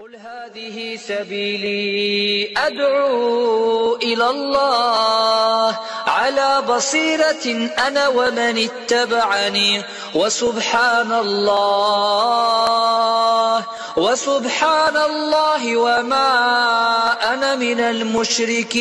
قل هذه سبيلي أدعو إلى الله على بصيرة أنا ومن اتبعني وسبحان الله وسبحان الله وما أنا من المشركين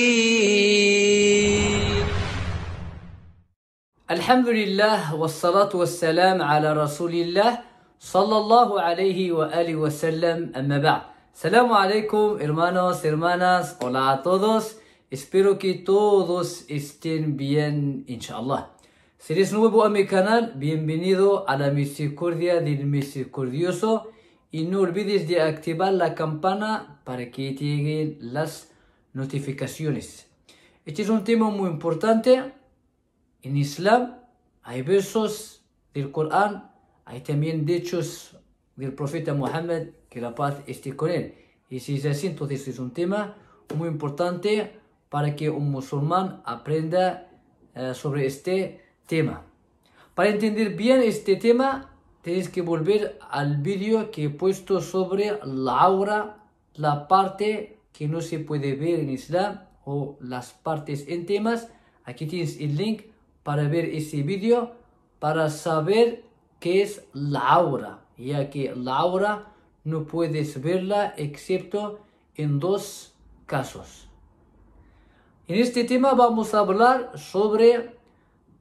الحمد لله والصلاة والسلام على رسول الله صلى الله عليه وآله وسلم أما بعد السلام عليكم hermanos, hermanas, hola a todos espero que todos estén bien inshallah si eres nuevo a mi canal bienvenido a la misericordia del misericordioso y no olvides de activar la campana para que te lleguen las notificaciones este es un tema muy importante en Islam hay versos del Corán, hay también dichos del profeta Muhammad, que la paz esté con él. Y si es así, entonces es un tema muy importante para que un musulmán aprenda eh, sobre este tema. Para entender bien este tema, tenéis que volver al vídeo que he puesto sobre la aura, la parte que no se puede ver en Islam o las partes en temas. Aquí tienes el link para ver ese vídeo, para saber qué es la aura, ya que la aura no puedes verla excepto en dos casos. En este tema vamos a hablar sobre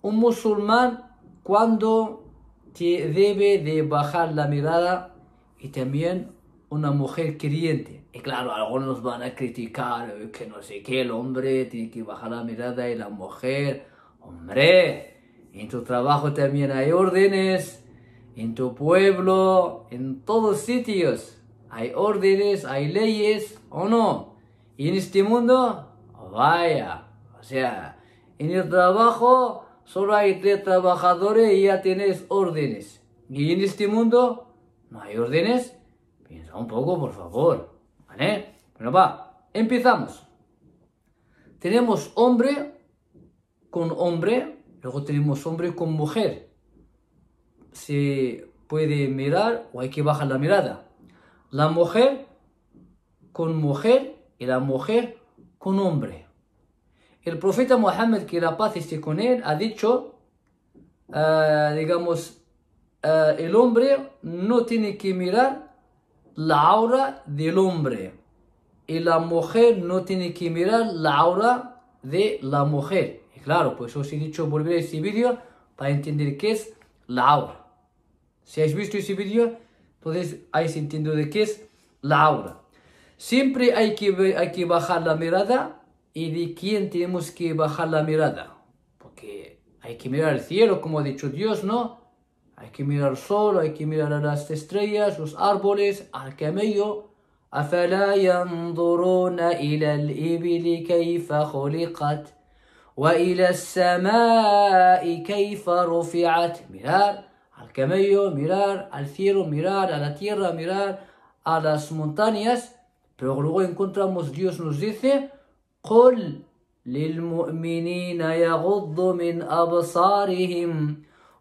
un musulmán cuando te debe de bajar la mirada y también una mujer creyente. Y claro, algunos van a criticar que no sé qué, el hombre tiene que bajar la mirada y la mujer Hombre, en tu trabajo también hay órdenes, en tu pueblo, en todos sitios hay órdenes, hay leyes, ¿o no? Y en este mundo, vaya, o sea, en el trabajo solo hay tres trabajadores y ya tienes órdenes. Y en este mundo, no hay órdenes. Piensa un poco, por favor, ¿vale? Bueno, va, empezamos. Tenemos hombre con hombre, luego tenemos hombre con mujer. Se puede mirar o hay que bajar la mirada. La mujer con mujer y la mujer con hombre. El profeta Muhammad, que la paz esté con él, ha dicho, uh, digamos, uh, el hombre no tiene que mirar la aura del hombre y la mujer no tiene que mirar la aura de la mujer. Y claro, pues os he dicho volver a ese vídeo para entender qué es la aura. Si habéis visto ese vídeo, entonces habéis entendido de qué es la aura. Siempre hay que, hay que bajar la mirada y de quién tenemos que bajar la mirada. Porque hay que mirar el cielo, como ha dicho Dios, ¿no? Hay que mirar el sol, hay que mirar a las estrellas, los árboles, al camello. أفلا ينظرون إلى الإبل كيف خلقت وإلى السماء كيف رفعت mirar al camello, mirar al cielo, mirar a la tierra, mirar a las montañas pero luego encontramos Dios nos dice قل للمؤمنين يغضوا من أبصارهم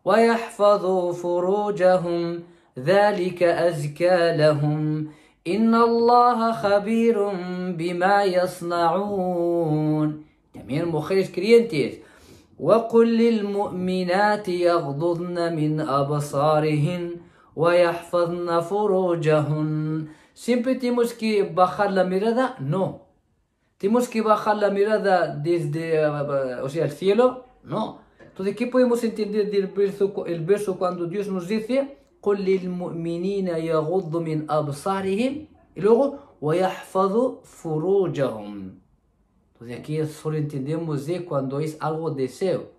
ويحفظوا فروجهم ذلك أزكى لهم إن الله خبير بما يصنعون también mujeres creyentes وقل للمؤمنات يغضضن من أبصارهن ويحفظن فروجهن. سيمبي تيموسكي بخار لا ميرادا نو. تيموسكي بخار لا ميرادا ديزدي أو سي السيلو نو. Entonces, ¿qué podemos entender del verso, el verso cuando Dios nos dice قل للمؤمنين يغض من أبصارهم ويحفظ فروجهم entonces aquí solo entendemos de cuando es algo deseo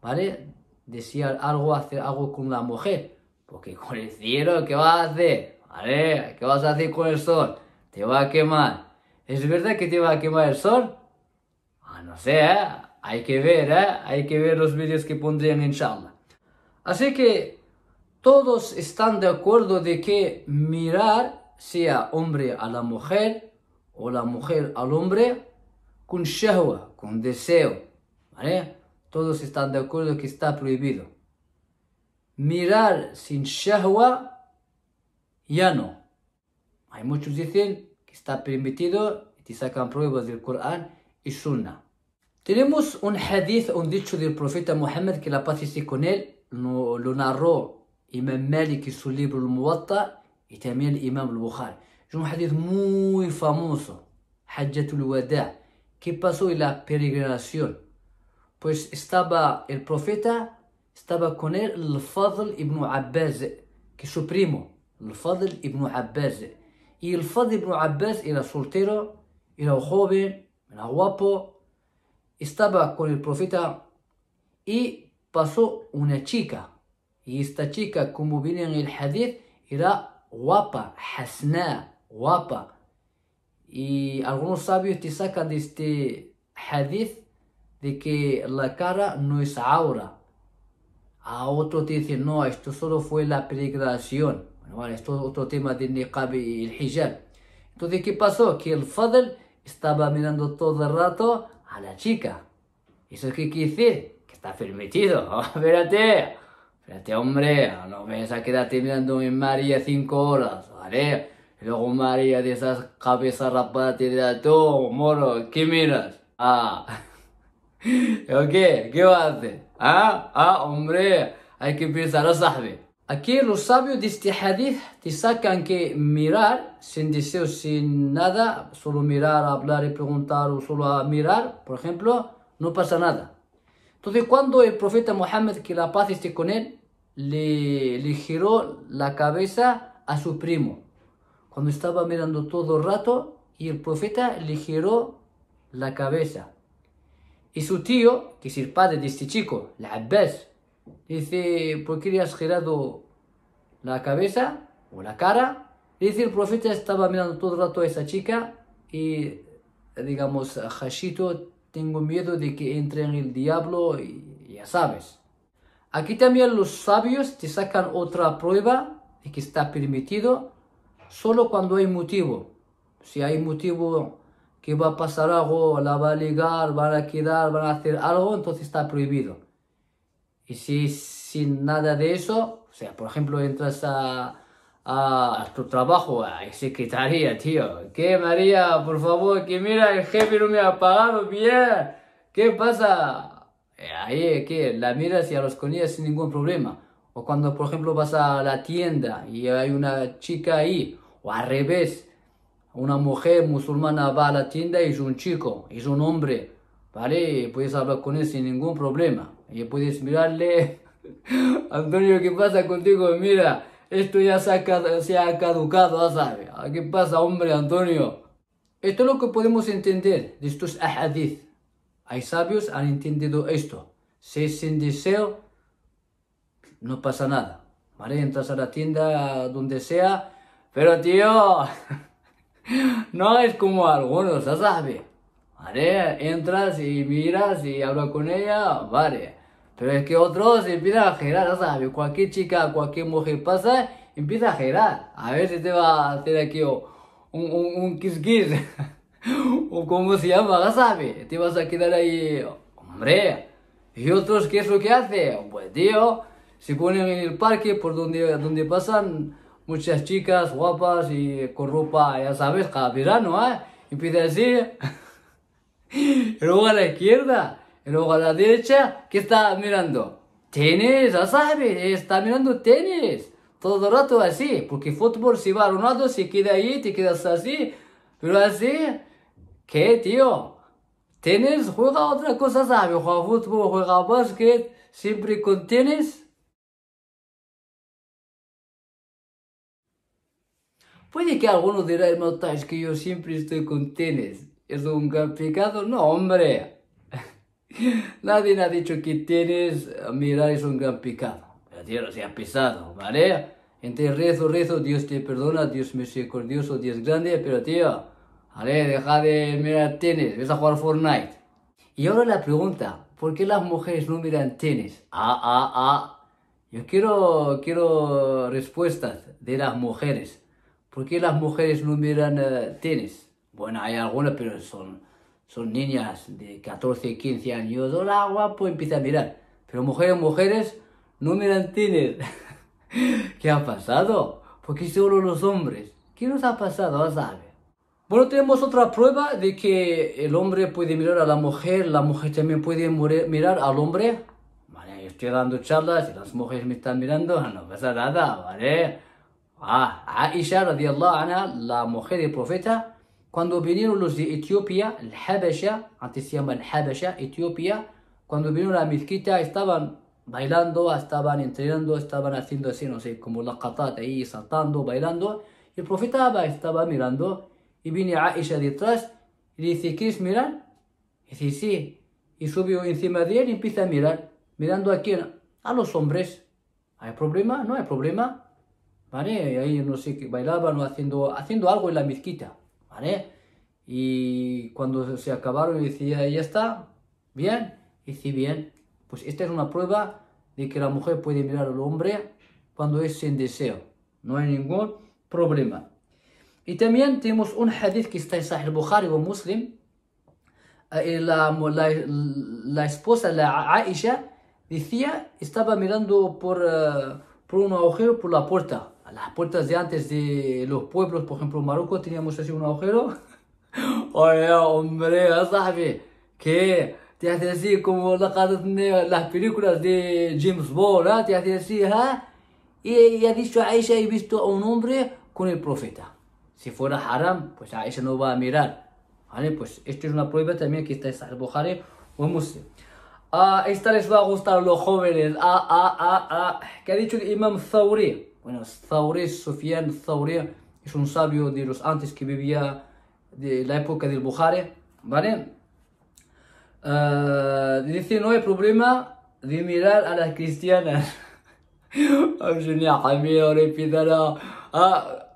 ¿vale? desear algo, hacer algo con la mujer porque con el cielo ¿qué vas a hacer? ¿vale? ¿qué vas a hacer con el sol? te va a quemar ¿es verdad que te va a quemar el sol? ah, no sé, ¿eh? hay que ver, ¿eh? hay que ver los vídeos que pondrían inshallah así que todos están de acuerdo de que mirar sea hombre a la mujer o la mujer al hombre con shahwa, con deseo. ¿Vale? Todos están de acuerdo que está prohibido. Mirar sin shahwa, ya no. Hay muchos dicen que está permitido y te sacan pruebas del Corán y Sunnah. Tenemos un hadith, un dicho del profeta Muhammad que la paz esté con él, lo, lo narró Imam Malik en su libro Al-Muwatta y también Imam Al-Bukhari. Es un hadith muy famoso, Hajjatul Wada, que pasó en la peregrinación. Pues estaba el profeta, estaba con él el Fadl ibn Abbas, que su primo, el Fadl ibn Abbas. Y el Fadl ibn Abbas era soltero, era joven, era guapo, estaba con el profeta y pasó una chica. Y esta chica, como viene en el hadith, era guapa, hasna, guapa. Y algunos sabios te sacan de este hadith de que la cara no es aura. A otro te dicen, no, esto solo fue la peregrinación. Bueno, esto es otro tema del niqab y el hijab. Entonces, ¿qué pasó? Que el Fadl estaba mirando todo el rato a la chica. ¿Eso qué quiere decir? Que está permitido. espérate, espérate, hombre, no ves a quedarte mirando en María cinco horas, ¿vale? Luego María de esas cabezas rapadas tú, moro, ¿qué miras? Ah, ¿o qué? ¿Qué va a hacer? Ah, ah, hombre, hay que pensar, no sabe. Aquí los sabios de este hadith te sacan que mirar sin deseo, sin nada, solo mirar, hablar y preguntar o solo mirar, por ejemplo, no pasa nada. Entonces cuando el profeta Muhammad, que la paz esté con él, le, le giró la cabeza a su primo, cuando estaba mirando todo el rato, y el profeta le giró la cabeza. Y su tío, que es el padre de este chico, el Abbas, dice, ¿por qué le has girado la cabeza o la cara? Dice, el profeta estaba mirando todo el rato a esa chica y, digamos, Hashito, tengo miedo de que entre en el diablo y ya sabes. Aquí también los sabios te sacan otra prueba de que está permitido solo cuando hay motivo. Si hay motivo que va a pasar algo, la va a ligar, van a quedar, van a hacer algo, entonces está prohibido. Y si sin nada de eso, o sea, por ejemplo, entras a, a, tu trabajo, a secretaría, tío. ¿Qué, María? Por favor, que mira, el jefe no me ha pagado bien. ¿Qué pasa? Eh, ahí, ¿qué? La miras y a los conillas sin ningún problema. O cuando, por ejemplo, vas a la tienda y hay una chica ahí, o al revés, una mujer musulmana va a la tienda y es un chico, es un hombre, ¿vale? Puedes hablar con él sin ningún problema. Y puedes mirarle, Antonio, ¿qué pasa contigo? Mira, esto ya se ha, se caducado, ¿sabes? ¿Qué pasa, hombre, Antonio? Esto es lo que podemos entender de estos ahadith. Hay sabios han entendido esto. Si es sin deseo, no pasa nada. ¿Vale? Entras a la tienda, donde sea, pero tío, no es como algunos, ¿sabes? ¿Vale? Entras y miras y hablas con ella, vale. Pero es que otros empiezan a girar, ¿sabes? Cualquier chica, cualquier mujer pasa, empieza a girar. A ver si te va a hacer aquí un, un, un kiss kiss. o cómo se llama, ¿sabes? Te vas a quedar ahí, hombre. Y otros, ¿qué es lo que hace? Pues tío, se ponen en el parque por donde, donde pasan muchas chicas guapas y con ropa, ya sabes, cada verano, ¿eh? Empieza así. y luego a la izquierda y luego a la derecha, ¿qué está mirando? Tenis, ya sabes, está mirando tenis. Todo el rato así, porque fútbol si va a Ronaldo, se queda ahí, te quedas así. Pero así, ¿qué, tío? Tenis, juega otra cosa, ¿sabes? Juega fútbol, juega básquet, siempre con tenis. Puede que algunos dirán, no, es que yo siempre estoy con tenis. ¿Es un gran pecado? No, hombre. Nadie ha dicho que tienes, mirar es un gran pecado. Dios se ha pesado, ¿vale? Entre rezo, rezo, Dios te perdona, Dios misericordioso, Dios grande, pero tío, ¿vale? Deja de mirar tenis, ves a jugar Fortnite. Y ahora la pregunta, ¿por qué las mujeres no miran tenis? Ah, ah, ah. Yo quiero, quiero respuestas de las mujeres. ¿Por qué las mujeres no miran uh, tenis? Bueno, hay algunas, pero son son niñas de 14, 15 años, hola guapo, empieza a mirar. Pero mujeres, mujeres, no miran tenis. ¿Qué ha pasado? ¿Por qué solo los hombres? ¿Qué nos ha pasado? a saber. Bueno, tenemos otra prueba de que el hombre puede mirar a la mujer, la mujer también puede mirar al hombre. Vale, yo estoy dando charlas y las mujeres me están mirando, no pasa nada, ¿vale? Ah, Aisha radiallahu anha, la mujer del profeta, cuando vinieron los de Etiopía, el Habasha, antes se llama el Habasha, Etiopía, cuando vinieron a la mezquita estaban bailando, estaban entrenando, estaban haciendo así, no sé, como la qatat ahí, saltando, bailando. El profeta estaba mirando y viene Aisha detrás y dice, ¿quieres mirar? Y dice, sí. Y subió encima de él y empieza a mirar. ¿Mirando a quién? A los hombres. ¿Hay problema? No hay problema. ¿Vale? Ahí no sé qué bailaban haciendo, haciendo algo en la mezquita. ¿Vale? Y cuando se acabaron decía, ya está, bien. Y dice, bien. Pues esta es una prueba de que la mujer puede mirar al hombre cuando es sin deseo. No hay ningún problema. Y también tenemos un hadith que está en Sahih Bukhari o Muslim. Eh, la, la, la, esposa, la Aisha, decía, estaba mirando por, uh, por un agujero por la puerta. Las puertas de antes de los pueblos, por ejemplo, en Marruecos teníamos así un agujero. Oye, hombre, ¿sabes? Que te hace así como las películas de James Bond, ¿eh? te hace así, ¿ah? Y, y ha dicho Aisha, he visto a un hombre con el profeta. Si fuera haram, pues Aisha no va a mirar. ¿Vale? Pues esto es una prueba también que está en Bukhari o Muslim. Ah, esta les va a gustar a los jóvenes. Ah, ah, ah, ah. ¿Qué ha dicho el Imam Thawri? Bueno, Thawri, Sufyan Thawri, es un sabio de los antes que vivía de la época del Bukhari. ¿Vale? Uh, dice, no hay problema de mirar a las cristianas. a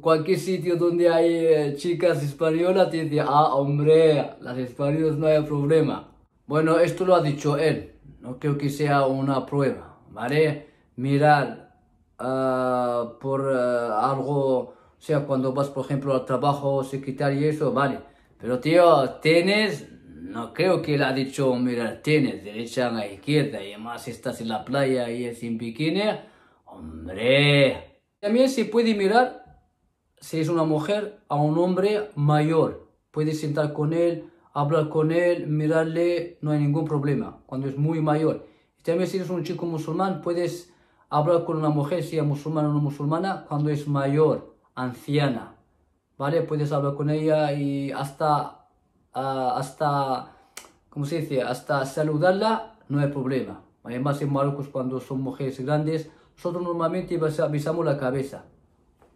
cualquier sitio donde hay eh, chicas españolas, te dice, ah, hombre, las españolas no hay problema. Bueno, esto lo ha dicho él. No creo que sea una prueba, ¿vale? Mirar uh, por uh, algo, o sea, cuando vas, por ejemplo, al trabajo, secretario y eso, vale. Pero, tío, tienes no creo que él ha dicho, mira, tienes derecha a la izquierda y además estás en la playa y es sin bikini. Hombre. También se puede mirar, si es una mujer, a un hombre mayor. Puedes sentar con él, hablar con él, mirarle, no hay ningún problema, cuando es muy mayor. también si eres un chico musulmán, puedes hablar con una mujer, sea musulmana o no musulmana, cuando es mayor, anciana. ¿Vale? Puedes hablar con ella y hasta hasta, ¿cómo se dice? Hasta saludarla no hay problema. Además en Marruecos cuando son mujeres grandes, nosotros normalmente besamos la cabeza.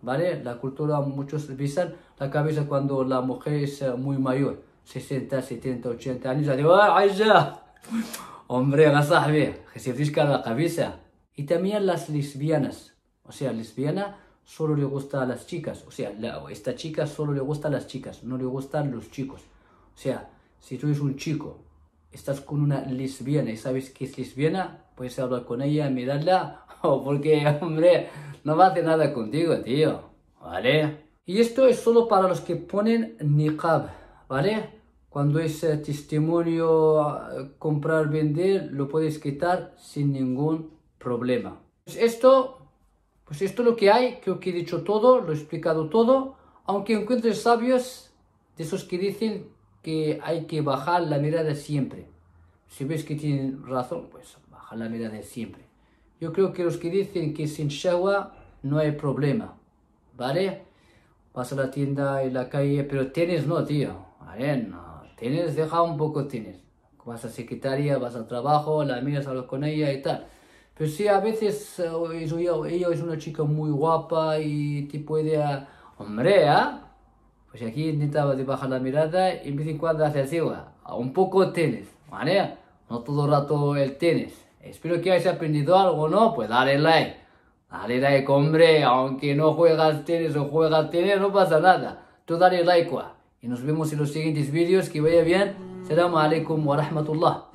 ¿Vale? La cultura, muchos besan la cabeza cuando la mujer es eh, muy mayor, 60, 70, 80 años. Digo, ¡ay, ya! Hombre, sabe que se fisca la cabeza. Y también las lesbianas. O sea, lesbiana solo le gusta a las chicas. O sea, esta chica solo le gusta a las chicas, no le gustan los chicos. O sea, si tú eres un chico, estás con una lesbiana y sabes que es lesbiana, puedes hablar con ella, mirarla, o porque, hombre, no va a hacer nada contigo, tío, ¿vale? Y esto es solo para los que ponen niqab, ¿vale? Cuando es eh, testimonio, eh, comprar, vender, lo puedes quitar sin ningún problema. Pues esto, pues esto es lo que hay, creo que he dicho todo, lo he explicado todo, aunque encuentres sabios de esos que dicen que hay que bajar la mirada siempre. Si ves que tienen razón, pues baja la mirada siempre. Yo creo que los que dicen que sin shawa no hay problema, ¿vale? Vas a la tienda y la calle, pero tienes no, tío. ¿Vale? No, tienes, deja un poco tienes. Vas a secretaria, vas al trabajo, la miras, hablas con ella y tal. Pero sí, a veces eh, ella es una chica muy guapa y te puede... Ah, hombre, ¿ah? Pues aquí intentaba de bajar la mirada y de vez en cuando hace así, un poco tenis, ¿vale? No todo el rato el tenis. Espero que hayáis aprendido algo, ¿no? Pues dale like. Dale like, hombre, aunque no juegas tenis o juegas tenis, no pasa nada. Tú dale like, wa. Y nos vemos en los siguientes vídeos. Que vaya bien. Assalamu alaikum wa rahmatullah.